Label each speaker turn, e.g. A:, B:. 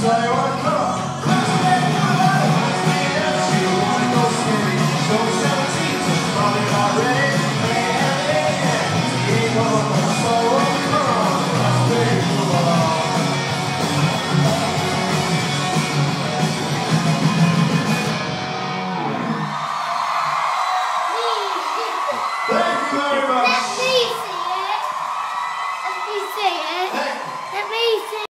A: So